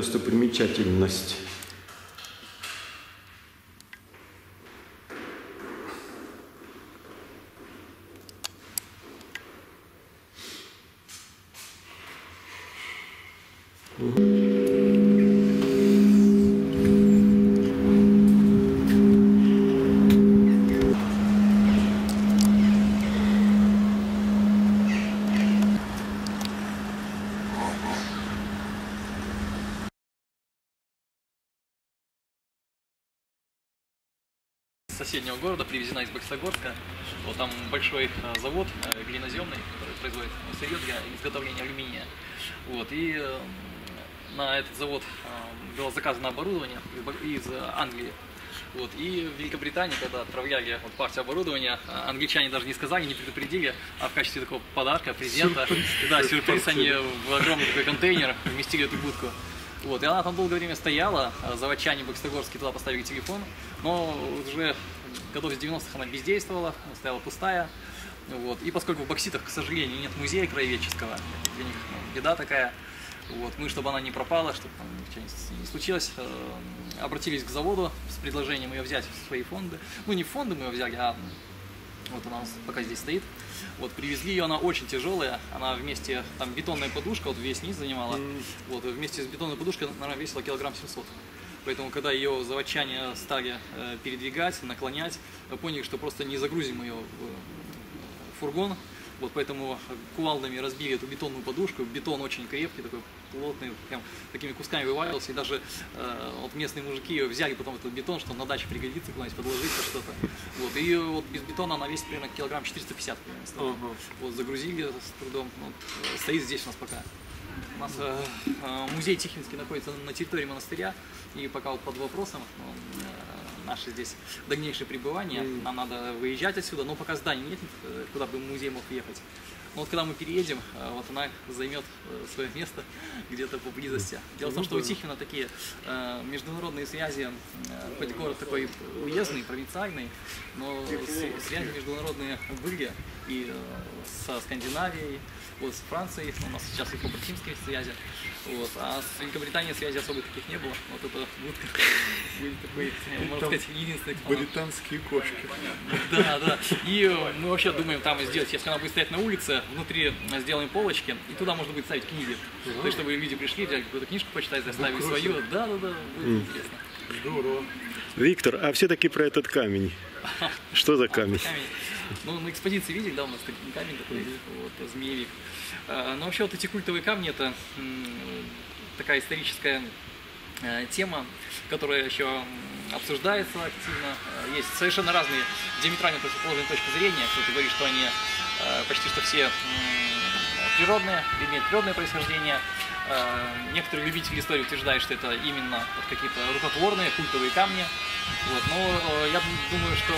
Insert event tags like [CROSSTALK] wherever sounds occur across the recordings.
достопримечательность. Соседнего города привезена из Боксогорска. Вот там большой э, завод э, глиноземный, который производит сырье для изготовления алюминия. Вот, и э, на этот завод было заказано оборудование из Англии. Вот, и в Великобритании, когда отправляли вот партию оборудования, англичане даже не сказали, не предупредили, а в качестве такого подарка, презента, да, сюрприз, они в огромный такой контейнер вместили эту будку. Вот, и она там долгое время стояла, заводчане Бокстогорские туда поставили телефон, но уже годов с 90-х она бездействовала, стояла пустая. Вот. И поскольку в бокситах, к сожалению, нет музея краеведческого, для них ну, беда такая, вот, мы, чтобы она не пропала, чтобы там ничего не- случилось, э, обратились к заводу с предложением ее взять в свои фонды. Ну, не в фонды мы ее взяли, а вот она у нас пока здесь стоит. Вот, привезли ее, она очень тяжелая. Она вместе, там бетонная подушка, вот весь низ занимала. Вот, вместе с бетонной подушкой, наверное, весила килограмм 700. Поэтому, когда ее заводчане стали э, передвигать, наклонять, э, поняли, что просто не загрузим ее в э, фургон. Вот поэтому кувалдами разбили эту бетонную подушку. Бетон очень крепкий, такой плотный, прям такими кусками вываливался. И даже э, вот местные мужики взяли потом этот бетон, что на даче пригодится куда-нибудь подложить что-то. Вот, и вот без бетона она весит примерно килограмм 450 примерно. стала. Вот загрузили с трудом. Вот, стоит здесь у нас пока. У нас э, э, музей Тихвинский находится на территории монастыря, и пока вот под вопросом э, наше здесь дальнейшее пребывание, нам надо выезжать отсюда, но пока зданий нет, куда бы музей мог въехать. Но вот когда мы переедем, э, вот она займет э, свое место где-то поблизости. Дело в том, что у Тихвина такие э, международные связи, хоть город такой уездный, провинциальный, но связи международные были и со Скандинавией, вот с Францией, у нас сейчас и побратимские связи, вот, а с Великобританией связи особо таких не было. Вот это будка будет такой, можно сказать, единственный. Британские кошки. Да, да. И мы вообще думаем там сделать, если она будет стоять на улице, внутри сделаем полочки, и туда можно будет ставить книги. То есть, чтобы люди пришли, взяли какую-то книжку почитать, заставили круто. свою. Да, да, да, будет интересно. Здорово. Виктор, а все-таки про этот камень. [LAUGHS] Что за камень? Ну, на экспозиции видели, да, у нас такой камень такой, вот, змеевик. А, Но вообще вот эти культовые камни, это такая историческая э, тема, которая еще обсуждается активно. Э, Есть совершенно разные диаметрально противоположные точки зрения. Кто-то говорит, что они почти что все природные, имеют природное происхождение. Э, Некоторые любители истории утверждают, что это именно вот какие-то рукотворные, культовые камни. Вот. Но э, я думаю, что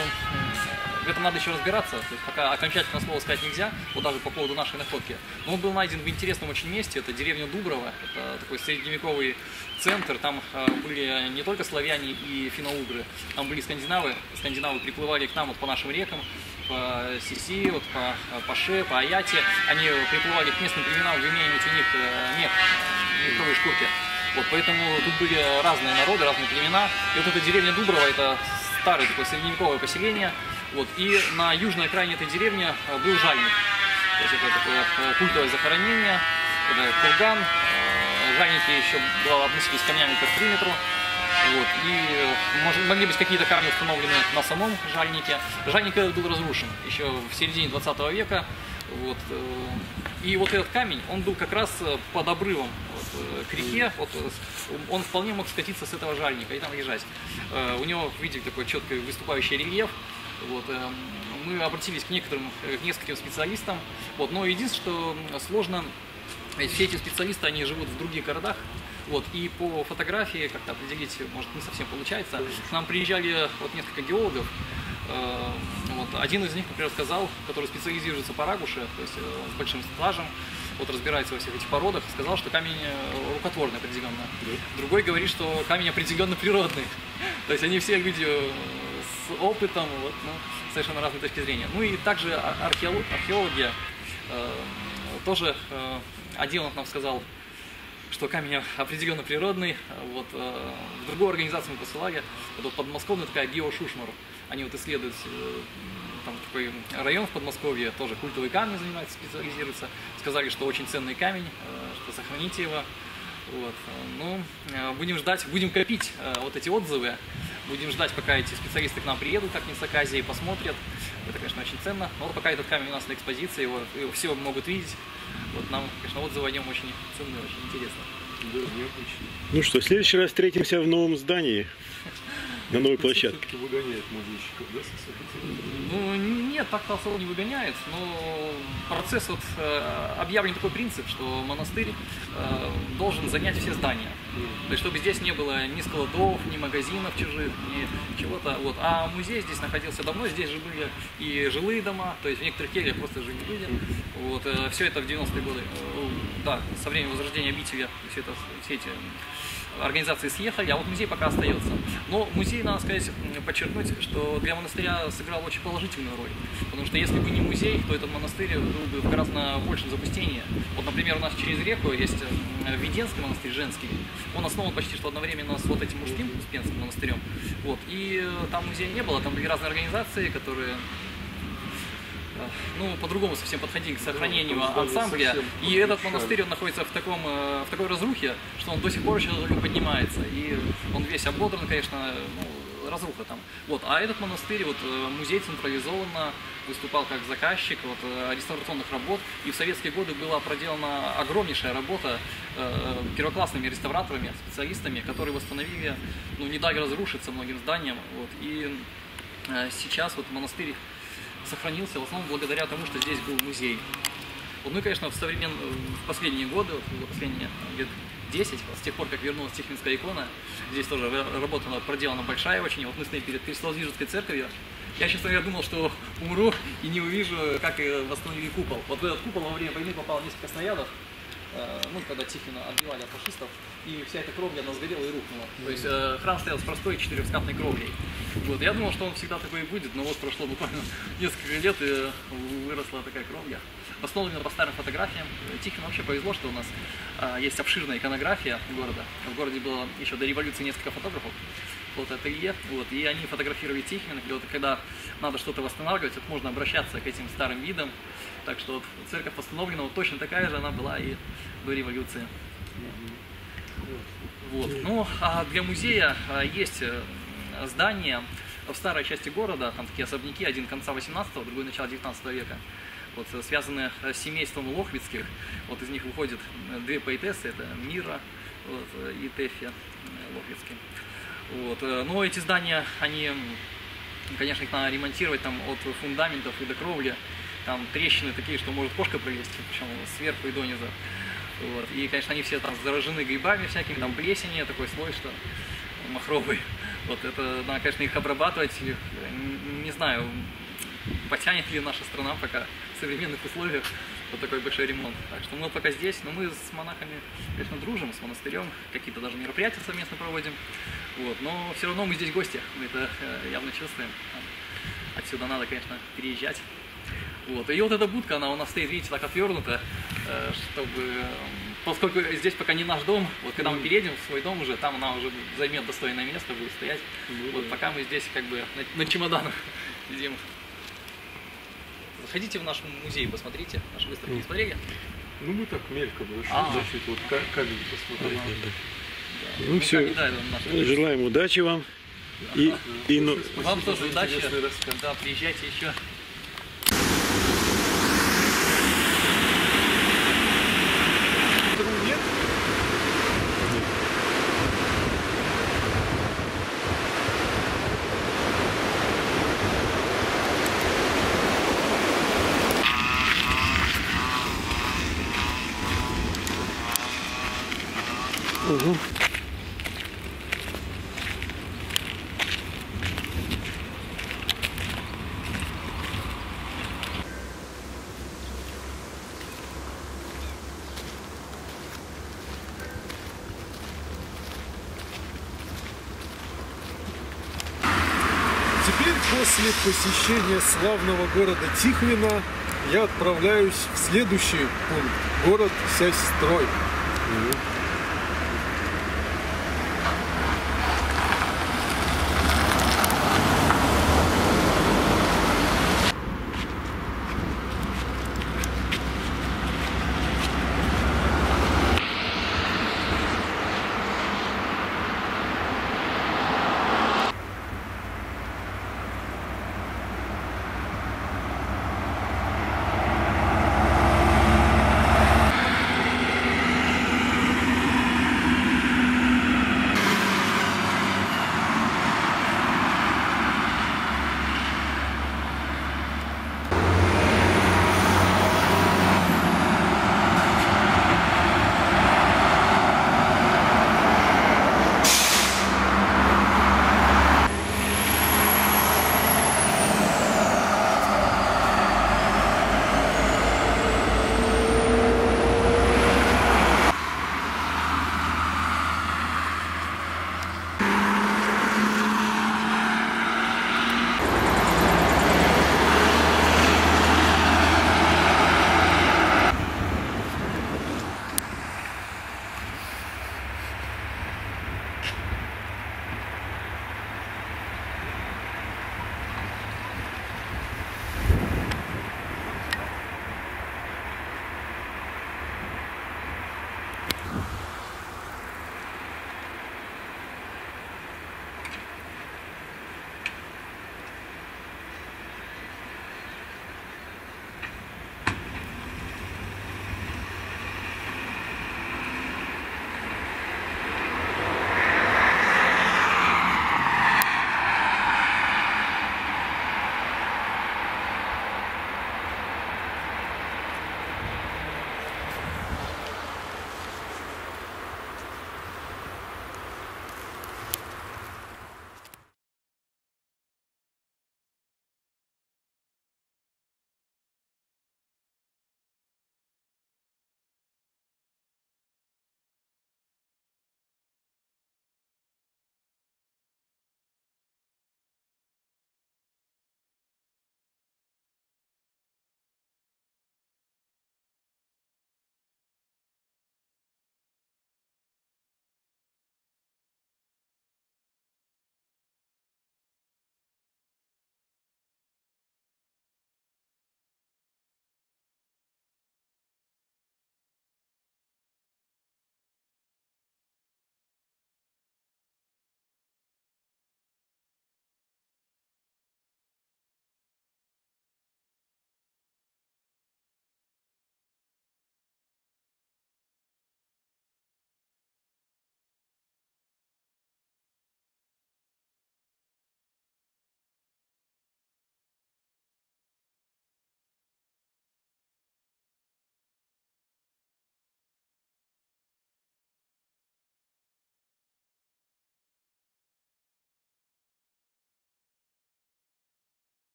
в этом надо еще разбираться. То есть пока окончательно слово сказать нельзя, вот даже по поводу нашей находки. Но он был найден в интересном очень месте. Это деревня Дуброво. Это такой средневековый центр. Там э, были не только славяне и финно-угры, там были скандинавы. Скандинавы приплывали к нам вот по нашим рекам, по Сиси, вот по Паше, по Аяте. Они приплывали к местным племенам выменивать у них э, мех, э, меховые шкурки. Вот, поэтому тут были разные народы, разные племена. И вот эта деревня Дуброво, это старое такое средневековое поселение. Вот, и на южной окраине этой деревни э, был жальник. То есть это такое э, культовое захоронение, это курган. Жальники еще было, относились камнями к периметру. Вот, и э, мож- могли быть какие-то камни установлены на самом жальнике. Жальник этот был разрушен еще в середине 20 века. Вот, э, и вот этот камень, он был как раз э, под обрывом вот, э, к реке. Вот, он вполне мог скатиться с этого жальника и там лежать. У него, видите, такой четкий выступающий рельеф. Вот, мы обратились к некоторым, к нескольким специалистам. Вот, но единственное, что сложно, все эти специалисты, они живут в других городах. Вот, и по фотографии как-то определить, может, не совсем получается. К нам приезжали вот несколько геологов. Э, Вот, один из них, например, сказал, который специализируется по рагуше, то есть э, с большим стажем, вот разбирается во всех этих породах, сказал, что камень э, рукотворный определенно. Другой говорит, что камень определенно природный. [LAUGHS] То есть они все люди с опытом, вот, ну, совершенно разной точки зрения. Ну и также а- археолог- археологи э, тоже, э, один он нам сказал, что камень определенно природный. Вот, э, в другую организацию мы посылали, вот подмосковная такая Геошушмар. Они вот исследуют э, там такой район в Подмосковье, тоже культовые камни занимаются, специализируются. Сказали, что очень ценный камень, э, что сохраните его. Вот. Ну, будем ждать, будем копить вот эти отзывы, будем ждать, пока эти специалисты к нам приедут, как не с Аказии, и посмотрят. Это, конечно, очень ценно. Но вот пока этот камень у нас на экспозиции, его, его все могут видеть. Вот нам, конечно, отзывы о нем очень ценны, очень интересно. Да, необычно. Ну что, в следующий раз встретимся в новом здании, на новой площадке. Все-таки выгоняет музейщиков, да, Ну, нет, так-то особо не выгоняет, но процесс вот э, объявлен такой принцип, что монастырь э, должен занять все здания. То есть, чтобы здесь не было ни складов, ни магазинов чужих, ни чего-то. Вот. А музей здесь находился давно, здесь же были и жилые дома, то есть в некоторых кельях просто жили люди. Вот. э, Все это в 90-е годы, э, да, со времени возрождения обители, все, это, все эти организации съехали, а вот музей пока остается. Но музей, надо сказать, подчеркнуть, что для монастыря сыграл очень положительную роль. Потому что если бы не музей, то этот монастырь был бы в гораздо большем запустении. Вот, например, у нас через реку есть Веденский монастырь, женский. Он основан почти что одновременно с вот этим мужским Успенским монастырем. Вот. И э, там музея не было, там были разные организации, которые э, ну, по-другому совсем подходили к сохранению там здание ансамбля. И этот монастырь, он находится в, таком, э, в такой разрухе, что он до сих пор еще только поднимается. И он весь ободран, конечно, ну, разруха там. Вот. А этот монастырь, вот э, музей централизованно выступал как заказчик вот, э, реставрационных работ. И в советские годы была проделана огромнейшая работа э, первоклассными реставраторами, специалистами, которые восстановили, ну, не дали разрушиться многим зданиям. Вот. И э, сейчас вот монастырь сохранился в основном благодаря тому, что здесь был музей. Вот, ну и, конечно, в, современ... в последние годы, вот, последние лет 10, вот с тех пор, как вернулась Тихвинская икона, здесь тоже ра- работа она проделана большая очень. Вот мы стоим перед Христос-Вижеской церковью. Я, честно говоря, думал, что умру и не увижу, как восстановили купол. Вот в этот купол во время войны попало несколько снарядов, ну, когда Тихвина отбивали от фашистов, и вся эта кровля, она сгорела и рухнула. То есть э, храм стоял с простой четырехскатной кровлей. Вот, я думал, что он всегда такой и будет, но вот прошло буквально [LAUGHS] несколько лет, и э, выросла такая кровля. Восстановлена по старым фотографиям. Тихону вообще повезло, что у нас э, есть обширная иконография города. В городе было еще до революции несколько фотографов, вот ателье, вот, и они фотографировали и вот когда надо что-то восстанавливать, вот можно обращаться к этим старым видам. Так что вот церковь восстановлена, вот точно такая же она была и до революции. Вот. Ну, а для музея а, есть э, здание в старой части города, там такие особняки, один конца 18-го, другой начала 19 века, вот, э, связанные с семейством Лохвицких. Вот из них выходят э, две поэтессы, это Мира вот, э, и Тефия э, Лохвицкий. Вот. э, Но эти здания, они, конечно, их надо ремонтировать там от фундаментов и до кровли. Там трещины такие, что может кошка пролезть, причем сверху и донизу. Вот. И, конечно, они все там заражены грибами всякими, там плесени, такой слой, что махровый. Вот это надо, конечно, их обрабатывать. И, н- Не знаю, потянет ли наша страна пока в современных условиях вот такой большой ремонт. Так что мы пока здесь, но мы с монахами, конечно, дружим, с монастырем, какие-то даже мероприятия совместно проводим. Вот. Но все равно мы здесь гости, мы это э, явно чувствуем. Отсюда надо, конечно, переезжать. Вот. И вот эта будка, она у нас стоит, видите, так отвернута, э, чтобы, поскольку здесь пока не наш дом, вот когда мы переедем в свой дом уже, там она уже займет достойное место, будет стоять. Ну Вот пока мы здесь как бы на, на чемоданах [LAUGHS] сидим. Заходите в наш музей, посмотрите, наши выставки не смотрели? Ну, мы так мельком зашли, А. значит, вот ка- камень посмотреть. Ну, как- да, это наш- Желаем удачи вам. И, и ну, Вам тоже удачи. Да, приезжайте еще. Нет? Угу. Теперь после посещения славного города Тихвина я отправляюсь в следующий пункт. Город Сясьстрой.